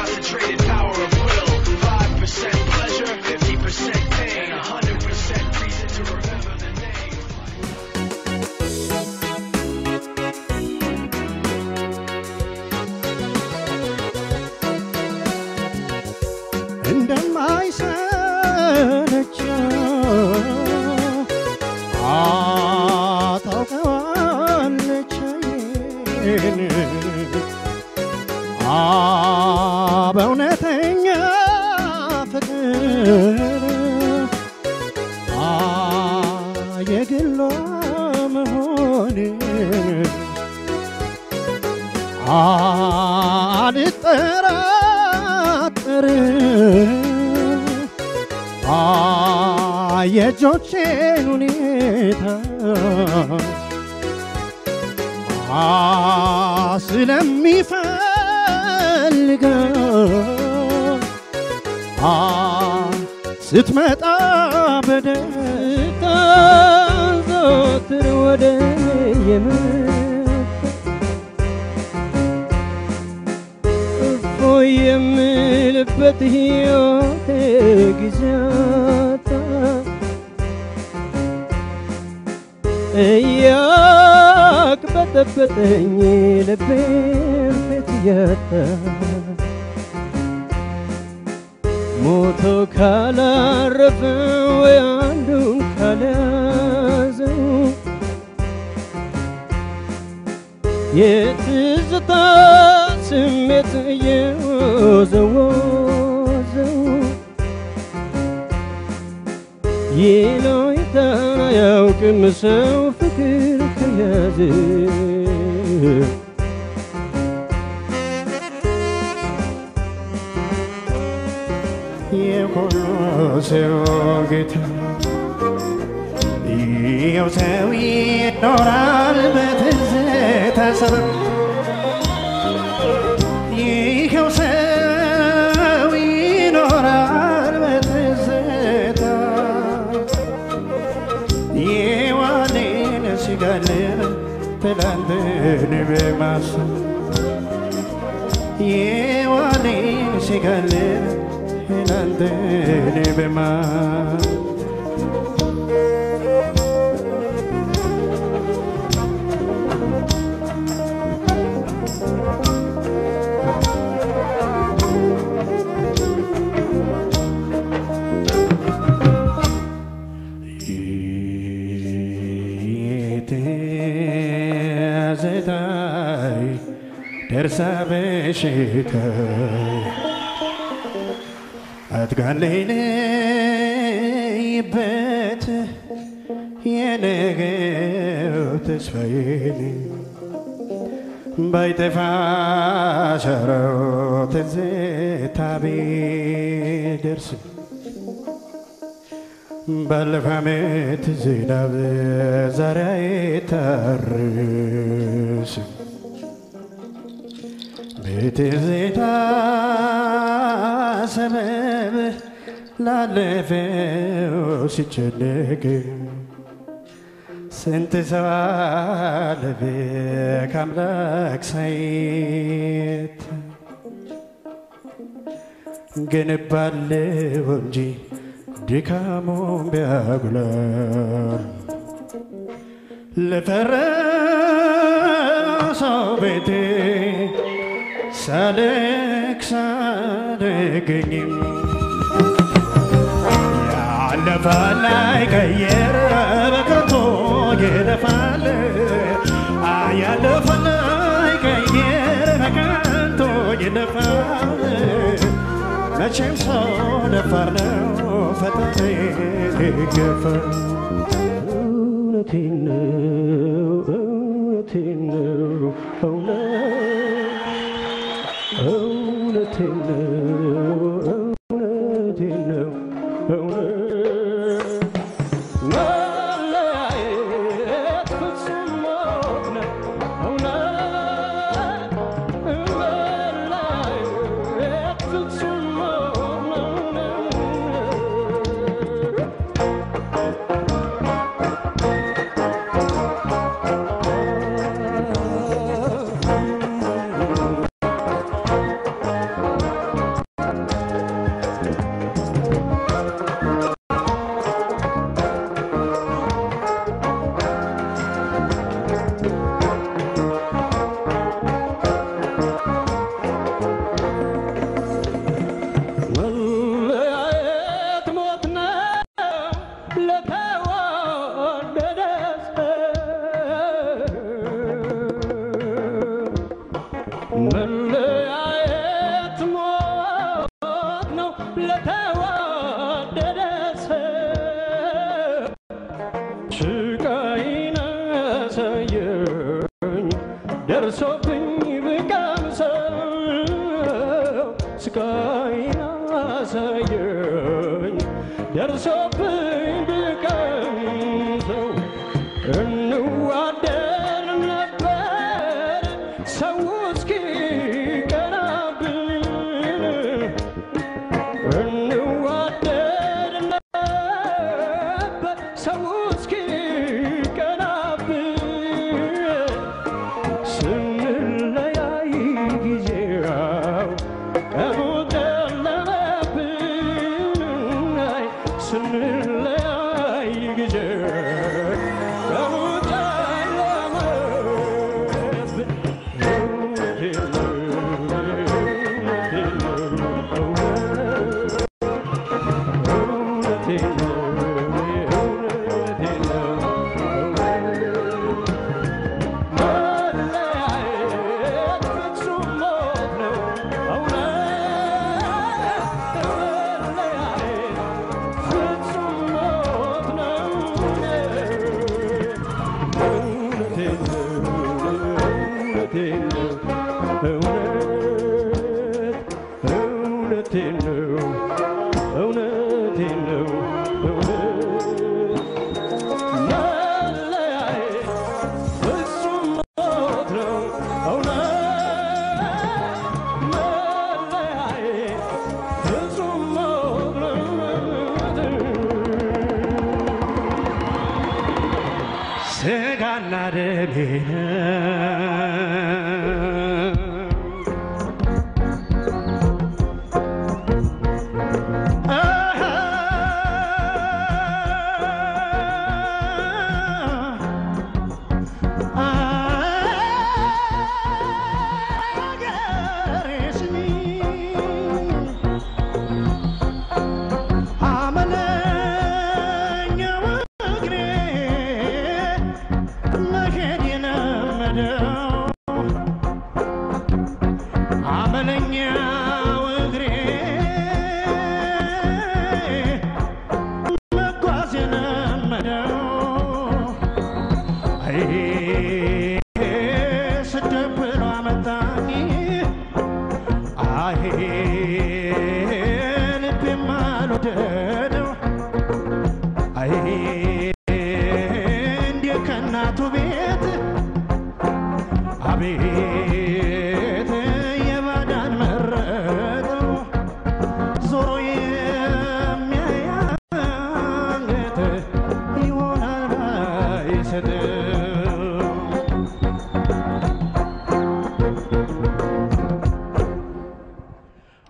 concentrated power of will. 5% pleasure, 50% pain, 100% reason to remember the name. And then my signature. በእውነተኛ ፍቅር የግሏ መሆንን አልጠራጠርም አ የእጆቼን ሁኔታ አ አ ስትመጣ በደስታ ዘወትር ወደ የምልበት ሕይወቴ ጊዜ አጣ እያቅበጠበጠኝ ልቤን ቤት ሞቶ ካላረፈ ወይ አንዱን ካልያዘው የትዝታ ስሜት እየወዘወዘው? ይሎይታ አያውቅም ሰው ፍቅር ከያዘ ሰው ጌታ ይኸው ሰው ይኖራል በትዝታ ሰበብ ይኸው ሰው ይኖራል በትዝታ የዋሌን ሲጋልብ ትላንትን በማሰብ የዋሌን ሲጋልብ ትላንትን በማሰብ ትዝታይ ደርሳ በሽታይ አትጋለይልበት የነገው ተስፋዬን ባይጠፋ ሸረው ትዝታ ቢደርስ ባለፈ ዓመት ዝናብ ዛሬ አይታረስም። በትዝታ ሰበብ ላለፈው ሲጨነቅ ስንት ሰው አለፈ ከአምላክ ሳይት? ገነባለው እንጂ ድካሙን ቢያጉላል ለፈረሰው ቤቴ ሳለቅስ አልገኝም ያለፈ ላይ ቀየረ በከቶ ይለፋል ያለፈ ላይ ቀየረ በከቶ ይለፋል መቼም ሰው ደፋር ነው ፈጣሪ ይገፋል። እውነቴን ነው እውነቴን ነው እውነቴን ነው ሆኖብኝ ብቃም ሰው ስቃይ አሳየኝ። ደርሶ till nu yeah.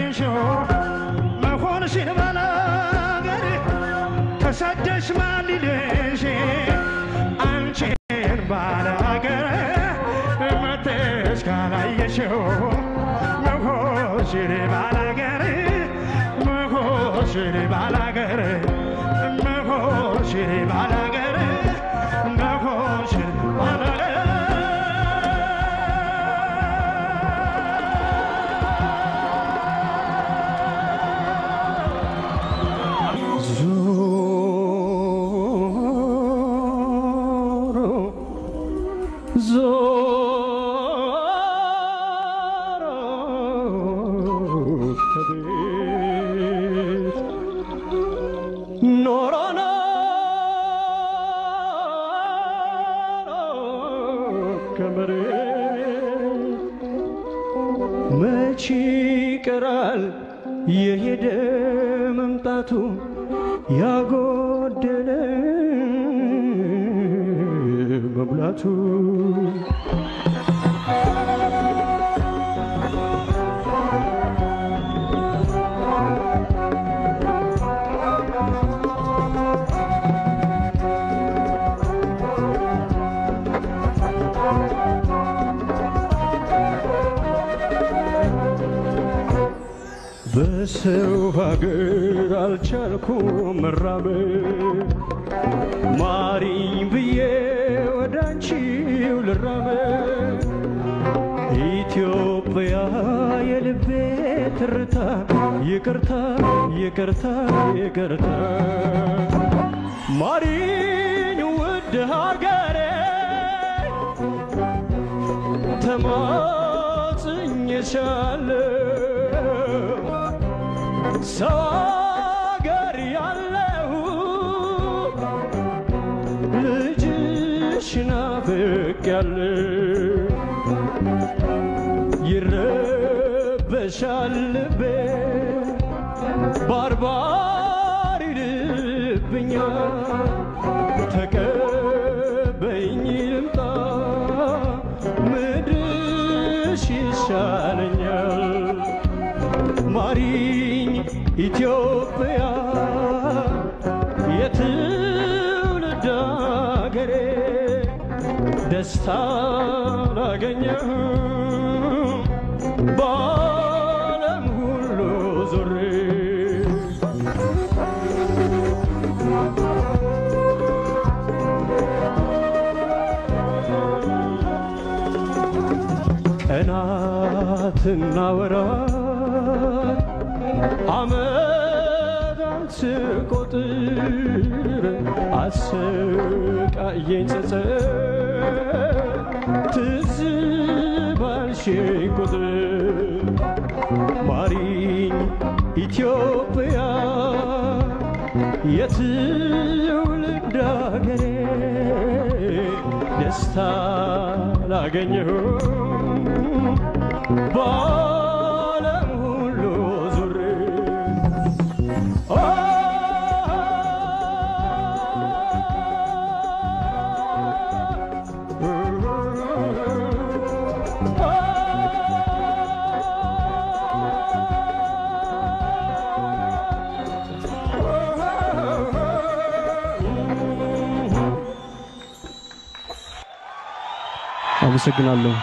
አግኝሽው መሆንሽን በነገር ተሰደሽ ማልልሽ አንቺን ባለሀገር መተሽ ካላየሽው መሆንሽን ባላገር መሆንሽን ባላገር መሆንሽን ባላገር ኖረናል ከመሬት መች ይቀራል የሄደ መምጣቱ ያጎደለ መሙላቱ በሰው ሀገር አልቻልኩም መራመድ ማሪኝ ብዬ ወደ አንቺው ልራመድ ኢትዮጵያ የልቤ ትርታ። ይቅርታ ይቅርታ ይቅርታ። ማሪኝ ውድ ሀገሬ ተማጽኜሻለሁ ሰው አገር ያለሁ ልጅሽ ናፍቄያለሁ ይረበሻል ልቤ ባርባር ይልብኛል ኢትዮጵያ የትውልድ አገሬ ደስታ ላገኘሁ በዓለም ሁሉ ዞሬ ቀናትና ወራት ዓመታት ስቆጥር አሰቃየኝ ጸጸት ትዝ ባልሽኝ ቁጥር ማሪኝ ኢትዮጵያ የትውልድ አገሬ ደስታ ላገኘሁ አመሰግናለሁ።